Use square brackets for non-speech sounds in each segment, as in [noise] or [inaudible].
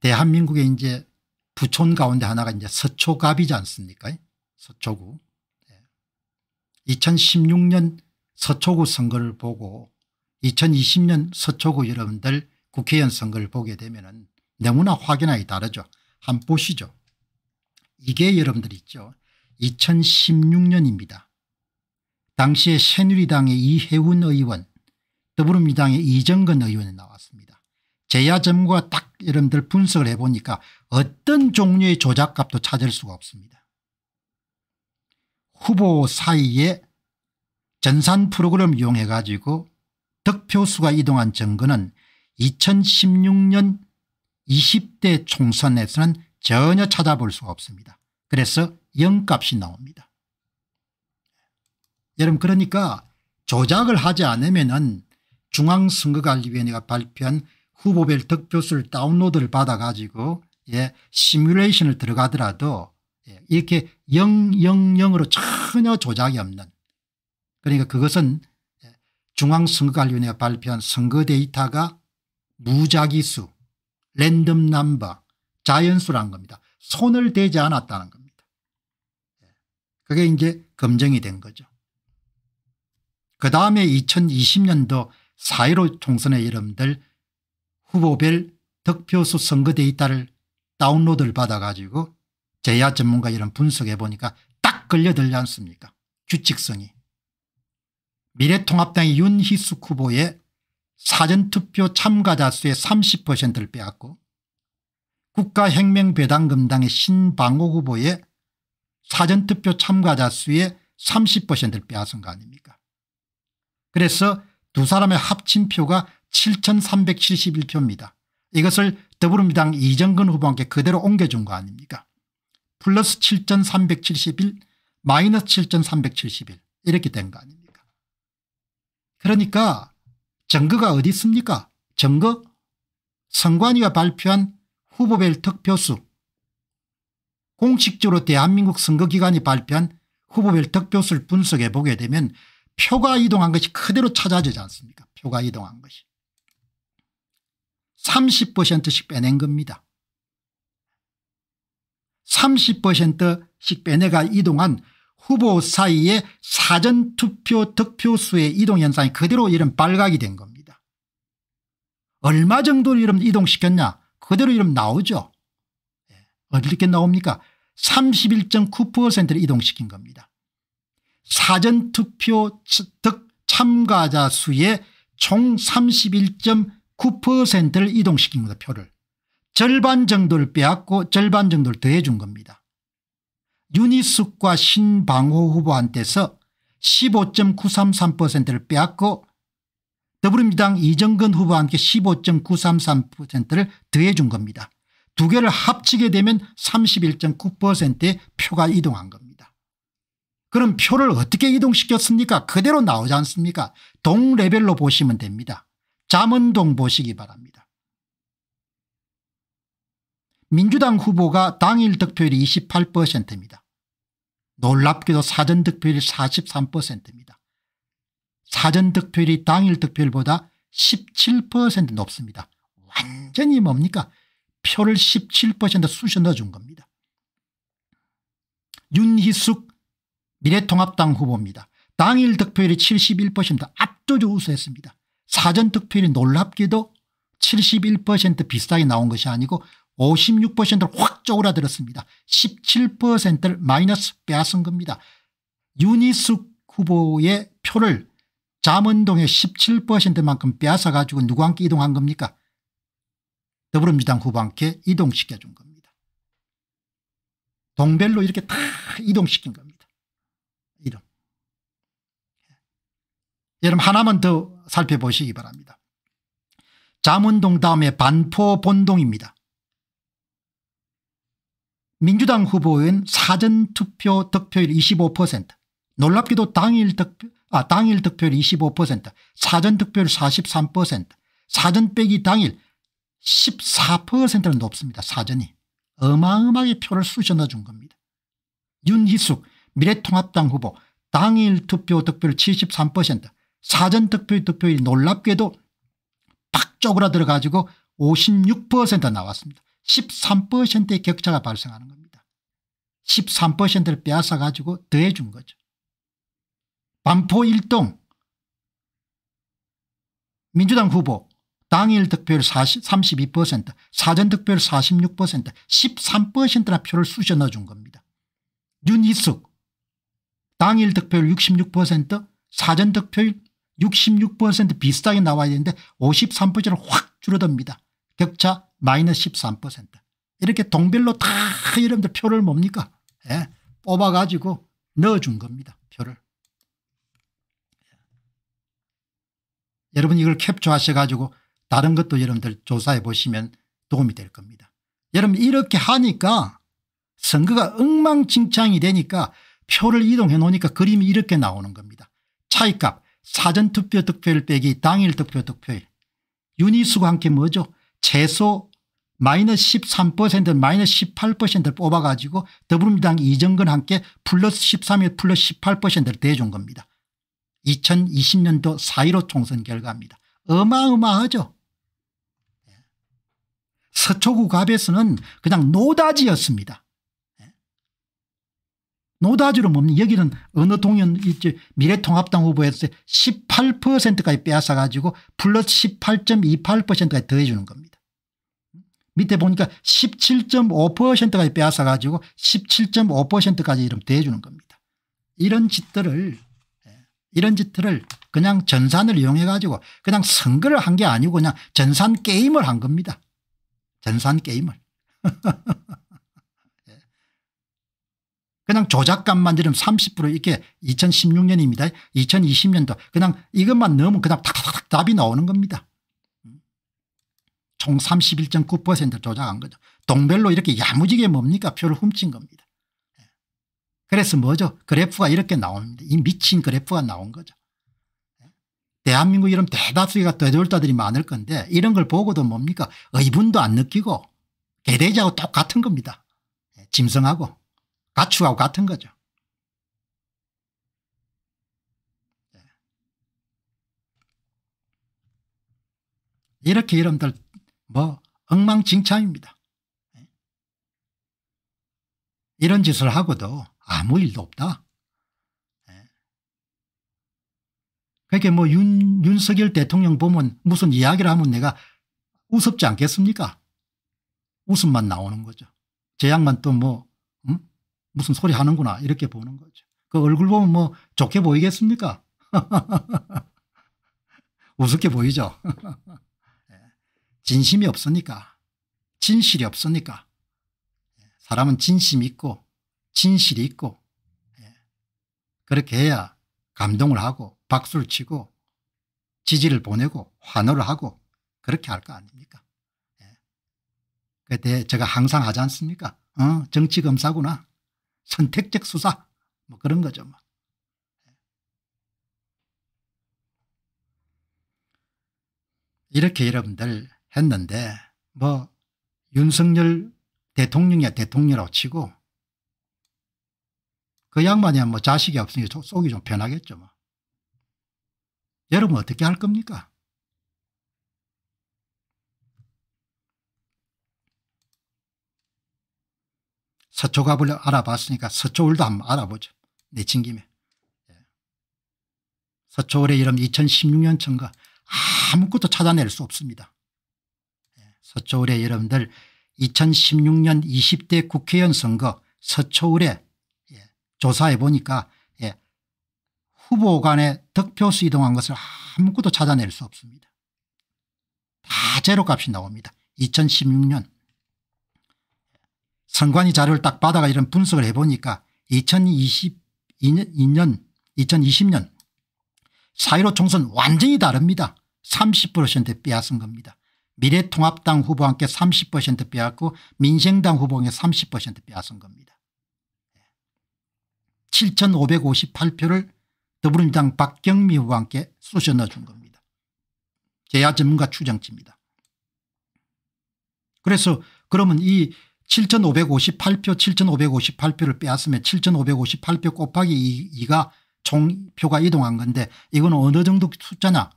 대한민국의 이제 부촌 가운데 하나가 이제 서초갑이지 않습니까 서초구 2016년 서초구 선거를 보고 2020년 서초구 여러분들 국회의원 선거를 보게 되면 너무나 확연하게 다르죠. 한번 보시죠. 이게 여러분들 있죠. 2016년입니다. 당시에 새누리당의 이혜훈 의원 더불어민주당의 이정근 의원이 나왔습니다. 제야점과 딱 여러분들 분석을 해보니까 어떤 종류의 조작값도 찾을 수가 없습니다. 후보 사이에 전산 프로그램 이용해 가지고 득표수가 이동한 증거는 2016년 20대 총선에서는 전혀 찾아볼 수가 없습니다. 그래서 0값이 나옵니다. 여러분 그러니까 조작을 하지 않으면 중앙선거관리위원회가 발표한 후보별 득표수를 다운로드를 받아 가지고 예, 시뮬레이션을 들어가더라도 예, 이렇게 000으로 전혀 조작이 없는 그러니까 그것은 예, 중앙선거관리위원회가 발표한 선거 데이터가 무작위수 랜덤 넘버 자연수라는 겁니다. 손을 대지 않았다는 겁니다. 예, 그게 이제 검증이 된 거죠. 그 다음에 2020년도 4.15 총선의 여러분들 후보별 득표수 선거 데이터를 다운로드를 받아가지고 제야 전문가 이런 분석해 보니까 딱 걸려들지 않습니까 규칙성이. 미래통합당의 윤희숙 후보의 사전투표 참가자 수의 30%를 빼앗고 국가혁명배당금당의 신방호 후보의 사전투표 참가자 수의 30%를 빼앗은 거 아닙니까 그래서 두 사람의 합친 표가 7371표입니다. 이것을 더불어민주당 이정근 후보한테 그대로 옮겨준 거 아닙니까? 플러스 7371 마이너스 7371 이렇게 된 거 아닙니까? 그러니까 증거가 어디 있습니까? 증거? 선관위가 발표한 후보별 득표수. 공식적으로 대한민국 선거기관이 발표한 후보별 득표수를 분석해 보게 되면 표가 이동한 것이 그대로 찾아지지 않습니까 표가 이동한 것이 30%씩 빼낸 겁니다. 30%씩 빼내가 이동한 후보 사이에 사전투표 득표수의 이동 현상이 그대로 이런 발각이 된 겁니다. 얼마 정도를 이름 이동시켰냐 그대로 이름 나오죠. 예. 어떻게 나옵니까 31.9%를 이동시킨 겁니다. 사전투표 득 참가자 수의 총 31.9%를 이동시킨 겁니다. 표를. 절반 정도를 빼앗고 절반 정도를 더해 준 겁니다. 윤희숙과 신방호 후보한테서 15.933%를 빼앗고 더불어민주당 이정근 함께 15.933%를 더해 준 겁니다. 두 개를 합치게 되면 31.9%의 표가 이동한 겁니다. 그럼 표를 어떻게 이동시켰습니까 그대로 나오지 않습니까 동 레벨로 보시면 됩니다. 잠원동 보시기 바랍니다. 민주당 후보가 당일 득표율이 28%입니다. 놀랍게도 사전 득표율이 43%입니다. 사전 득표율이 당일 득표율보다 17% 높습니다. 완전히 뭡니까 표를 17% 쑤셔 넣어준 겁니다. 윤희숙 미래통합당 후보입니다. 당일 득표율이 71% 압도적 우수했습니다. 사전 득표율이 놀랍게도 71% 비슷하게 나온 것이 아니고 56%를 확 쪼그라들었습니다. 17%를 마이너스 빼앗은 겁니다. 윤희숙 후보의 표를 잠원동의 17%만큼 빼앗아 가지고 누구 함께 이동한 겁니까 더불어민주당 후보 함께 이동시켜 준 겁니다. 동별로 이렇게 다 이동시킨 겁니다. 이름. 여러분 하나만 더 살펴보시기 바랍니다. 잠원동 다음에 반포 본동입니다. 민주당 후보인 사전투표 득표율 25% 놀랍게도 당일 득표 아 당일 득표율 25% 사전 득표율 43% 사전 빼기 당일 14%는 높습니다. 사전이 어마어마하게 표를 쑤셔 넣어준 겁니다. 윤희숙 미래통합당 후보 당일 투표 득표율 73% 사전 득표 득표율이 놀랍게도 팍 쪼그라들어 가지고 56% 나왔습니다. 13%의 격차가 발생하는 겁니다. 13%를 빼앗아 가지고 더해 준 거죠. 반포 일동 민주당 후보 당일 득표율 40, 32% 사전 득표율 46% 13%나 표를 쑤셔 넣어준 겁니다. 윤희숙 당일 득표율 66% 사전 득표율 66% 비슷하게 나와야 되는데 53%로 확 줄어듭니다. 격차 마이너스 13% 이렇게 동별로 다 여러분들 표를 뭡니까 예, 뽑아가지고 넣어준 겁니다. 표를. 여러분 이걸 캡처하셔 가지고 다른 것도 여러분들 조사해 보시면 도움이 될 겁니다. 여러분 이렇게 하니까 선거가 엉망진창이 되니까 표를 이동해 놓으니까 그림이 이렇게 나오는 겁니다. 차이값 사전투표 득표율 빼기 당일 득표 득표율 윤희수가 함께 뭐죠 최소 마이너스 13% 마이너스 18%를 뽑아가지고 더불어민주당 이정근 함께 플러스 13에 플러스 18%를 대준 겁니다. 2020년도 4.15 총선 결과입니다. 어마어마하죠. 서초구 갑에서는 그냥 노다지였습니다. 노다지로 뭡니까 여기는 어느 동연 이제 미래통합당 후보에서 18%까지 빼앗아 가지고 플러스 18.28%까지 더해 주는 겁니다. 밑에 보니까 17.5%까지 빼앗아 가지고 17.5%까지 이름 더해 주는 겁니다. 이런 짓들을 이런 짓들을 그냥 전산을 이용해 가지고 그냥 선거를 한 게 아니고 그냥 전산 게임을 한 겁니다. 전산 게임을. [laughs] 예. 그냥 조작감만 들으면 30% 이렇게 2016년입니다. 2020년도 그냥 이것만 넣으면 그냥 탁탁탁 답이 나오는 겁니다. 총 31.9% 조작한 거죠. 동별로 이렇게 야무지게 뭡니까 표를 훔친 겁니다. 그래서 뭐죠 그래프가 이렇게 나옵니다. 이 미친 그래프가 나온 거죠. 대한민국 이런 대다수가 되돌다들이 많을 건데 이런 걸 보고도 뭡니까 의분도 안 느끼고 개돼지하고 똑같은 겁니다. 짐승하고 가축하고 같은 거죠. 이렇게 여러분들 뭐 엉망진창입니다. 이런 짓을 하고도 아무 일도 없다. 예. 그러니까 뭐 윤, 윤석열 대통령 보면 무슨 이야기를 하면 내가 우습지 않겠습니까 웃음만 나오는 거죠. 제 양만 또뭐 음? 무슨 소리 하는구나 이렇게 보는 거죠. 그 얼굴 보면 뭐 좋게 보이겠습니까 [laughs] 우습게 보이죠. [laughs] 예. 진심이 없으니까 진실이 없으니까 예. 사람은 진심이 있고 진실이 있고 예. 그렇게 해야 감동을 하고 박수를 치고 지지를 보내고 환호를 하고 그렇게 할 거 아닙니까 예. 그때 제가 항상 하지 않습니까 어, 정치검사구나 선택적 수사 뭐 그런 거죠 뭐. 예. 이렇게 여러분들 했는데 뭐 윤석열 대통령이야 대통령이라고 치고 그 양반이야 뭐 자식이 없으니까 속이 좀 편하겠죠. 뭐. 여러분 어떻게 할 겁니까? 서초갑을 알아봤으니까 서초울도 한번 알아보죠. 내친 김에. 예. 서초울의 이름 2016년 선거 아무것도 찾아낼 수 없습니다. 예. 서초울의 여러분들 2016년 20대 국회의원 선거 서초울의 조사해 보니까 예, 후보 간의 득표수 이동한 것을 아무것도 찾아낼 수 없습니다. 다 제로값이 나옵니다. 2016년 선관위 자료를 딱 받아가 이런 분석을 해보니까 2022년 2020년 4.15 총선 완전히 다릅니다. 30% 빼앗은 겁니다. 미래통합당 후보와 함께 30% 빼앗고 민생당 함께 30% 빼앗은 겁니다. 7558표를 더불어민주당 박경미 후보와 함께 쑤셔 넣어준 겁니다. 제야 전문가 추정치입니다. 그래서 그러면 이 7558표 7558표를 빼앗으면 7558표 곱하기 2가 총표가 이동한 건데 이건 어느 정도 숫자냐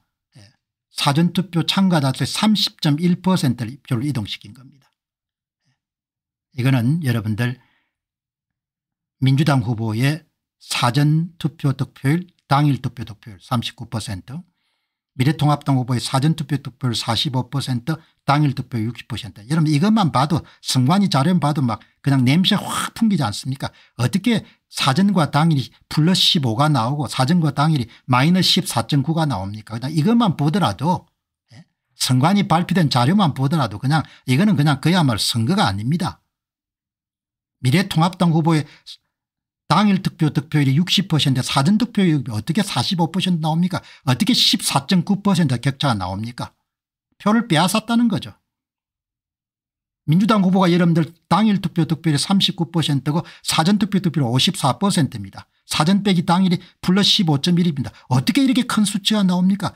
사전투표 참가자수의 30.1%를 표를 이동시킨 겁니다. 이거는 여러분들 민주당 후보의 사전투표 득표율 당일 투표 득표율 39% 미래통합당 후보의 사전투표 득표율 45% 당일 투표율 60% 여러분 이것만 봐도 선관위 자료만 봐도 막 그냥 냄새 확 풍기지 않습니까 어떻게 사전과 당일이 플러스 15가 나오고 사전과 당일이 마이너스 14.9가 나옵니까 그냥 이것만 보더라도 예? 선관위 발표된 자료만 보더라도 그냥 이거는 그냥 그야말로 선거가 아닙니다. 미래통합당 후보의 당일 득표 득표율이 60% 사전 득표율이 어떻게 45% 나옵니까 어떻게 14.9% 격차가 나옵니까 표를 빼앗았다는 거죠. 민주당 후보가 여러분들 당일 투표 득표율이 39%고 사전 투표 득표율 54%입니다. 사전 빼기 당일이 플러스 15.1입니다. 어떻게 이렇게 큰 수치가 나옵니까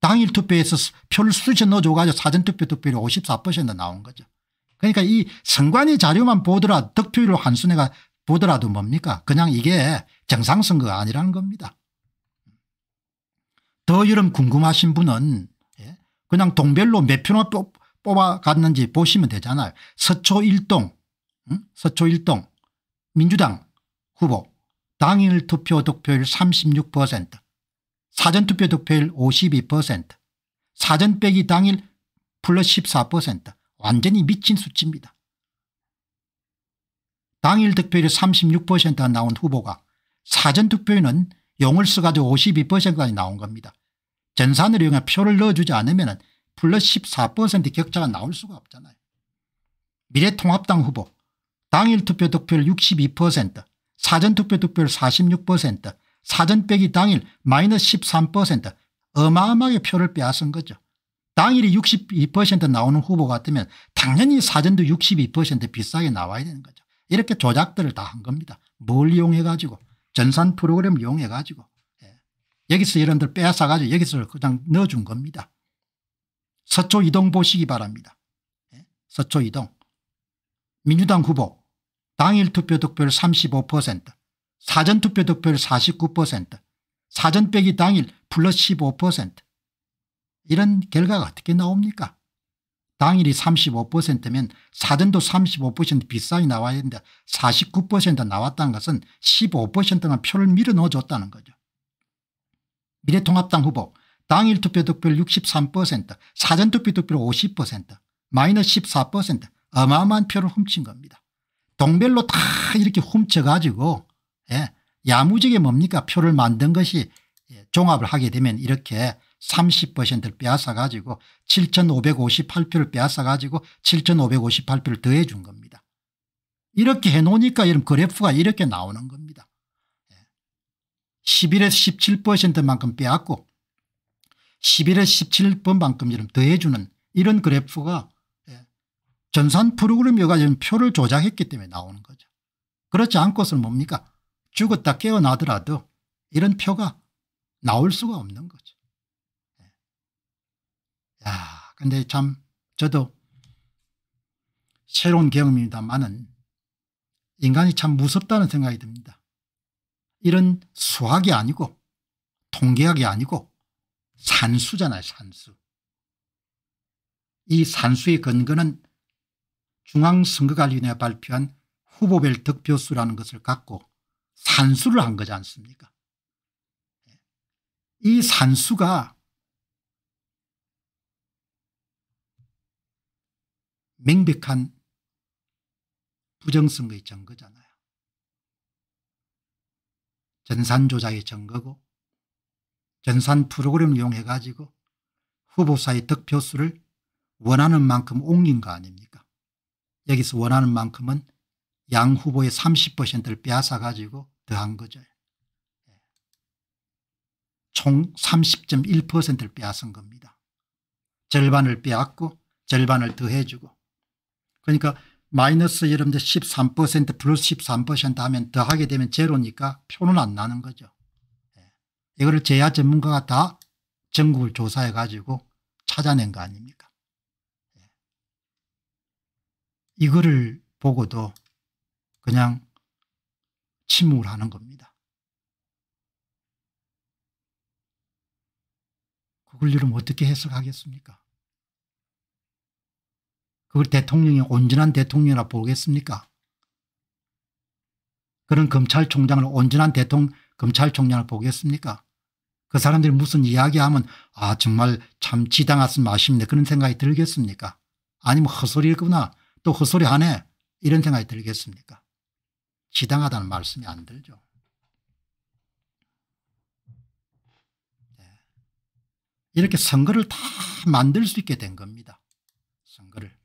당일 투표에서 표를 쑤셔 넣어줘 가지고 사전 투표 득표율이 54% 나온 거죠. 그러니까 이 선관위 자료만 보더라도 득표율을 한순위가 보더라도 뭡니까 그냥 이게 정상선거가 아니라는 겁니다. 더 여러분 궁금하신 분은 예? 그냥 동별로 몇 표나 뽑아갔는지 보시면 되잖아요. 서초 1동 서초 1동 민주당 후보 당일 투표 득표율 36% 사전투표 득표율 52% 사전 빼기 당일 플러스 14% 완전히 미친 수치입니다. 당일 득표율이 36%가 나온 후보가 사전 투표에는 용을 써가지고 52%까지 나온 겁니다. 전산을 이용해 표를 넣어주지 않으면 플러스 14% 격차가 나올 수가 없잖아요. 미래통합당 후보 당일 투표 득표율 62% 사전투표 득표율 46% 사전 빼기 당일 마이너스 13% 어마어마하게 표를 빼앗은 거죠. 당일이 62% 나오는 후보 같으면 당연히 사전도 62% 비싸게 나와야 되는 거죠. 이렇게 조작들을 다 한 겁니다. 뭘 이용해 가지고 전산 프로그램을 이용해 가지고 예. 여기서 이런들 빼앗아 가지고 여기서 그냥 넣어준 겁니다. 서초 이동 보시기 바랍니다. 예. 서초 이동 민주당 후보 당일 투표 득표율 35% 사전 투표 득표율 49% 사전 빼기 당일 플러스 15% 이런 결과가 어떻게 나옵니까 당일이 35%면 사전도 35% 비싸게 나와야 되는데 49% 나왔다는 것은 15%만 표를 밀어 넣어줬다는 거죠. 미래통합당 후보 당일 투표 득표율 63% 사전투표 득표율 50% 마이너스 14% 어마어마한 표를 훔친 겁니다. 동별로 다 이렇게 훔쳐가지고 예, 야무지게 뭡니까 표를 만든 것이 예, 종합을 하게 되면 이렇게 30%를 빼앗아 가지고 7558표를 빼앗아 가지고 7558표를 더해 준 겁니다. 이렇게 해 놓으니까 이런 그래프가 이렇게 나오는 겁니다. 11에서 17%만큼 빼앗고 11에서 17번만큼 이런 더해 주는 이런 그래프가 예, 전산 프로그램이 가지고 표를 조작했기 때문에 나오는 거죠. 그렇지 않고서는 뭡니까 죽었다 깨어나더라도 이런 표가 나올 수가 없는 거죠. 야, 근데 참 저도 새로운 경험입니다만은 인간이 참 무섭다는 생각이 듭니다. 이런 수학이 아니고 통계학이 아니고 산수잖아요 산수. 이 산수의 근거는 중앙선거관리위원회가 발표한 후보별 득표수라는 것을 갖고 산수를 한 거지 않습니까 이 산수가 명백한 부정선거의 증거잖아요. 전산 조작의 증거고 전산 프로그램을 이용해 가지고 후보사의 득표수를 원하는 만큼 옮긴 거 아닙니까 여기서 원하는 만큼은 양 후보의 30%를 빼앗아 가지고 더한 거죠. 총 30.1%를 빼앗은 겁니다. 절반을 빼앗고 절반을 더해 주고 그러니까 마이너스 여러분들 13% 플러스 13% 하면 더하게 되면 제로니까 표는 안 나는 거죠. 예. 이거를 제야 전문가가 다 전국을 조사해 가지고 찾아낸 거 아닙니까 예. 이거를 보고도 그냥 침묵을 하는 겁니다. 그걸 여러분 어떻게 해석하겠습니까 그걸 대통령이 온전한 대통령이라 보겠습니까? 그런 검찰총장을 온전한 대통령 검찰총장을 보겠습니까? 그 사람들이 무슨 이야기하면 아 정말 참 지당하스 마십네 그런 생각이 들겠습니까? 아니면 헛소리구나. 또 헛소리 하네 이런 생각이 들겠습니까? 지당하다는 말씀이 안 들죠. 네. 이렇게 선거를 다 만들 수 있게 된 겁니다. 선거를.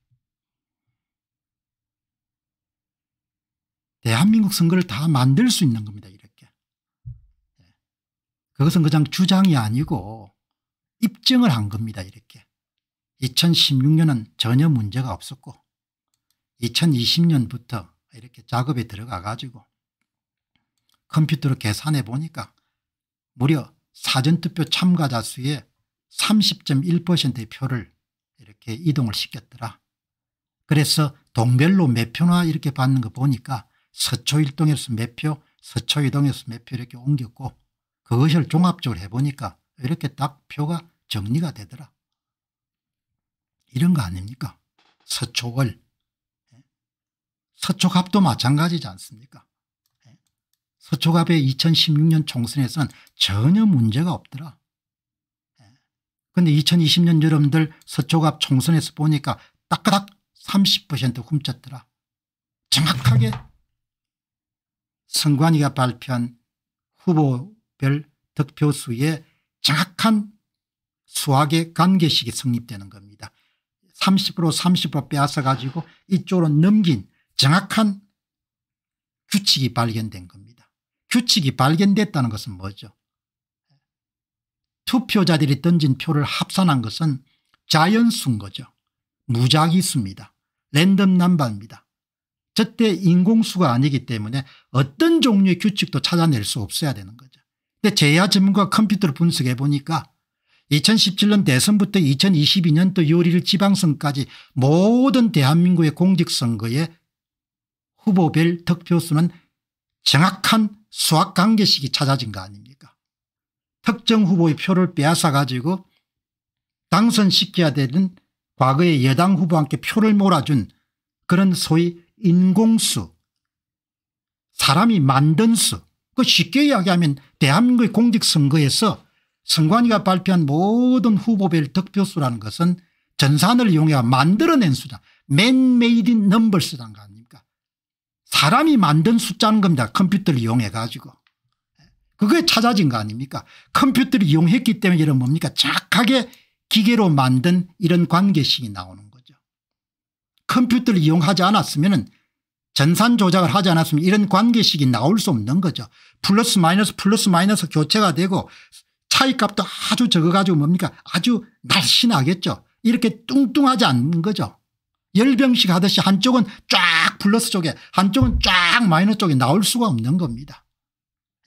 대한민국 선거를 다 만들 수 있는 겁니다. 이렇게. 네. 그것은 그냥 주장이 아니고 입증을 한 겁니다. 이렇게. 2016년은 전혀 문제가 없었고 2020년부터 이렇게 작업에 들어가 가지고 컴퓨터로 계산해 보니까 무려 사전투표 참가자 수의 30.1%의 표를 이렇게 이동을 시켰더라. 그래서 동별로 몇 표나 이렇게 받는 거 보니까 서초일동에서 몇 표, 서초이동에서 몇 표 이렇게 옮겼고 그것을 종합적으로 해보니까 이렇게 딱 표가 정리가 되더라. 이런 거 아닙니까 서초월 서초갑도 마찬가지지 않습니까 예. 서초갑의 2016년 총선에서는 전혀 문제가 없더라. 그런데 예. 2020년 여러분들 서초갑 총선에서 보니까 딱딱 30% 훔쳤더라. 정확하게 [laughs] 선관위가 발표한 후보별 득표수의 정확한 수학의 관계식이 성립되는 겁니다. 30% 30% 빼앗아 가지고 이쪽으로 넘긴 정확한 규칙이 발견된 겁니다. 규칙이 발견됐다는 것은 뭐죠 투표자들이 던진 표를 합산한 것은 자연수인 거죠. 무작위수입니다. 랜덤 남바입니다. 저때 인공수가 아니기 때문에 어떤 종류의 규칙도 찾아낼 수 없어야 되는 거죠. 근데 제야 전문가 컴퓨터를 분석해 보니까 2017년 대선부터 2022년도 6월 1일 지방선까지 모든 대한민국의 공직선거에 후보별 득표수는 정확한 수학 관계식이 찾아진 거 아닙니까 특정 후보의 표를 빼앗아 가지고 당선시켜야 되는 과거의 여당 함께 표를 몰아준 그런 소위 인공수 사람이 만든 수 그 쉽게 이야기하면 대한민국의 공직선거에서 선관위가 발표한 모든 후보별 득표수라는 것은 전산을 이용해 만들어낸 수다. man-made numbers라는 거 아닙니까 사람이 만든 숫자라는 겁니다. 컴퓨터를 이용해 가지고. 그거에 찾아진 거 아닙니까 컴퓨터를 이용했기 때문에 이런 뭡니까 정확하게 기계로 만든 이런 관계식이 나오는 거죠. 컴퓨터를 이용하지 않았으면 전산 조작을 하지 않았으면 이런 관계식이 나올 수 없는 거죠. 플러스 마이너스 플러스 마이너스 교체가 되고 차이값도 아주 적어가지고 뭡니까 아주 날씬하겠죠. 이렇게 뚱뚱하지 않는 거죠. 열병식 하듯이 한쪽은 쫙 플러스 쪽에 한쪽은 쫙 마이너스 쪽에 나올 수가 없는 겁니다.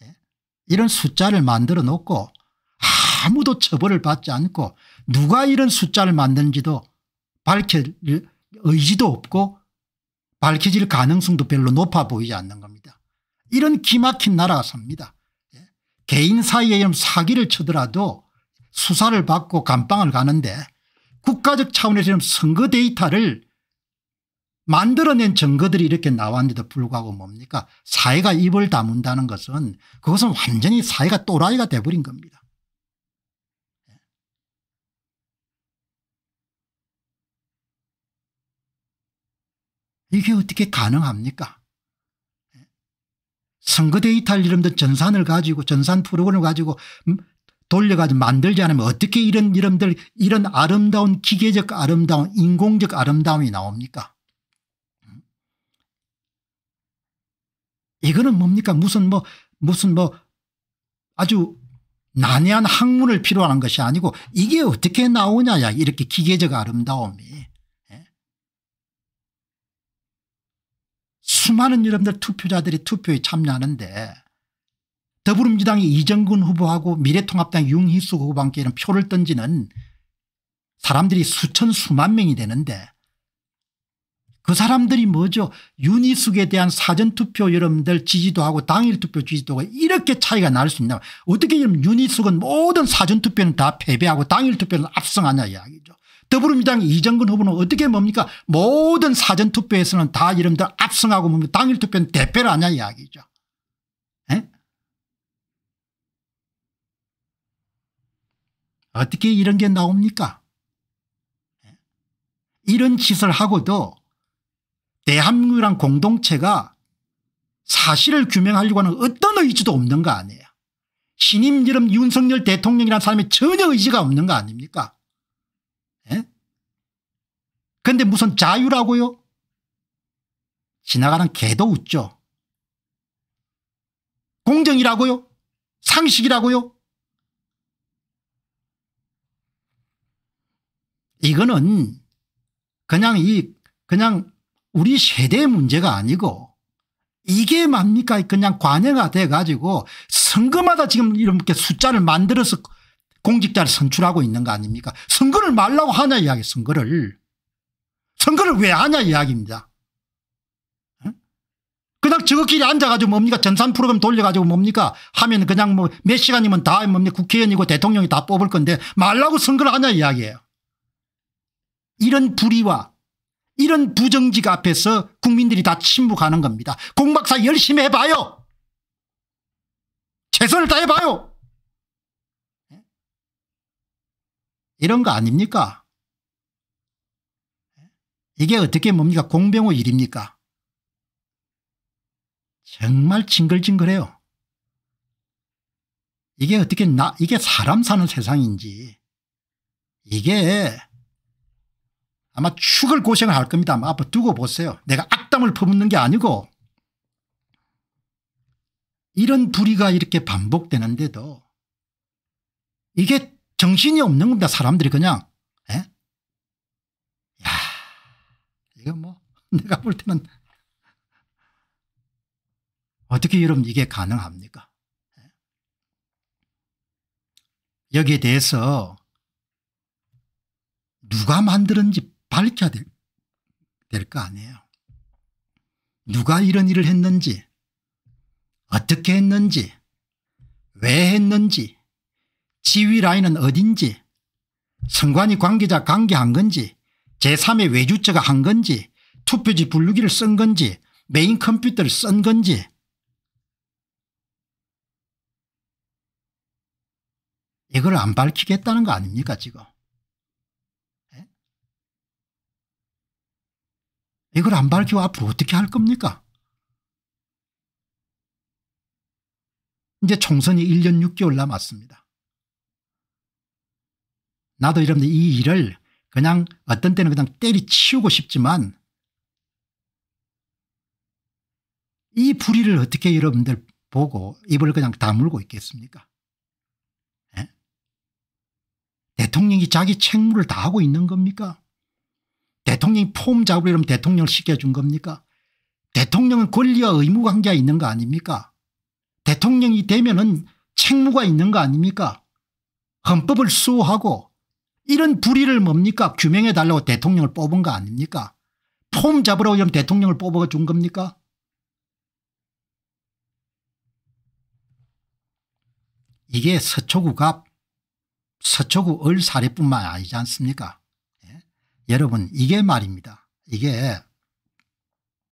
예? 이런 숫자를 만들어 놓고 아무도 처벌을 받지 않고 누가 이런 숫자를 만드는지도 밝힐 의지도 없고 밝혀질 가능성도 별로 높아 보이지 않는 겁니다. 이런 기막힌 나라가 삽니다. 예? 개인 사이에 사기를 치더라도 수사를 받고 감방을 가는데 국가적 차원에서 선거 데이터를 만들어낸 증거들이 이렇게 나왔는데도 불구하고 뭡니까 사회가 입을 다문다는 것은 그것은 완전히 사회가 또라이가 돼버린 겁니다. 이게 어떻게 가능합니까? 선거 데이터를 이름들 전산을 가지고 전산 프로그램을 가지고 음, 돌려가지고 만들지 않으면 어떻게 이런 이름들 이런 아름다운 기계적 아름다운 인공적 아름다움이 나옵니까? 이거는 뭡니까? 무슨 뭐 무슨 뭐 아주 난해한 학문을 하는 것이 아니고 이게 어떻게 나오냐 이렇게 기계적 아름다움이 예? 수많은 여러분들 투표자들이 투표에 참여하는데 더불어민주당이 이정근 후보하고 미래통합당 함께 이런 표를 던지는 사람들이 수천 수만 명이 되는데 그 사람들이 뭐죠 윤희숙에 대한 사전투표 여러분들 지지도 하고 당일투표 지지도가 이렇게 차이가 날 수 있나 어떻게 윤희숙은 모든 사전투표는 다 패배하고 당일투표는 압승하냐 이야기죠. 더불어민주당 이정근 후보는 어떻게 뭡니까 모든 사전투표에서는 다 이름들 압승하고 뭡니까 당일투표는 대패를 하냐 이야기죠. 에? 어떻게 이런 게 나옵니까 이런 짓을 하고도 대한민국이란 공동체가 사실을 규명하려고 하는 어떤 의지도 없는 거 아니에요. 신임 여름 윤석열 대통령이라는 사람이 전혀 의지가 없는 거 아닙니까 그런데 무슨 자유라고요? 지나가는 개도 웃죠. 공정이라고요? 상식이라고요? 이거는 그냥 이 그냥 우리 세대의 문제가 아니고 이게 뭡니까? 그냥 관여가 돼 가지고 선거마다 지금 이렇게 숫자를 만들어서 공직자를 선출하고 있는 거 아닙니까? 선거를 말라고 하냐 이야기 선거를 선거를 왜 하냐 이야기입니다. 그냥 저거끼리 앉아가지고 뭡니까 전산 프로그램 돌려가지고 뭡니까 하면 그냥 뭐 몇 시간이면 다 뭡니까 국회의원이고 대통령이 다 뽑을 건데 말라고 선거를 하냐 이야기예요. 이런 불의와 이런 부정직 앞에서 국민들이 다 침묵하는 겁니다. 공박사 열심히 해봐요. 최선을 다해봐요. 이런 거 아닙니까 이게 어떻게 뭡니까 공병호 일입니까 정말 징글징글해요. 이게 어떻게 나 이게 사람 사는 세상인지 이게 아마 죽을 고생을 할 겁니다. 아마 앞으로 두고 보세요. 내가 악담을 퍼붓는 게 아니고 이런 불의가 이렇게 반복되는데도 이게 정신이 없는 겁니다. 사람들이 그냥 에? 야 이거 뭐 [laughs] 내가 볼 때는 어떻게 여러분 이게 가능합니까 여기에 대해서 누가 만들었는지 밝혀야 될 거 아니에요. 누가 이런 일을 했는지 어떻게 했는지 왜 했는지 지휘 라인은 어딘지 선관위 관계자 관계한 건지 제3의 외주처가 한 건지 투표지 분류기를 쓴 건지 메인 컴퓨터를 쓴 건지. 이걸 안 밝히겠다는 거 아닙니까 지금? 이걸 안 밝히고 앞으로 어떻게 할 겁니까? 이제 총선이 1년 6개월 남았습니다. 나도 여러분들 이 일을 그냥 어떤 때는 그냥 때리치우고 싶지만 이 불의를 어떻게 여러분들 보고 입을 그냥 다물고 있겠습니까? 에? 대통령이 자기 책무를 다 하고 있는 겁니까? 대통령이 폼 잡으려면 대통령을 시켜준 겁니까? 대통령은 권리와 의무 관계가 있는 거 아닙니까? 대통령이 되면 은 책무가 있는 거 아닙니까? 헌법을 수호하고 이런 불의를 뭡니까? 규명해 달라고 대통령을 뽑은 거 아닙니까? 폼 잡으라고 그럼 대통령을 뽑아 준 겁니까 이게 서초구가 서초구 을사례뿐만 아니지 않습니까 예? 여러분 이게 말입니다 이게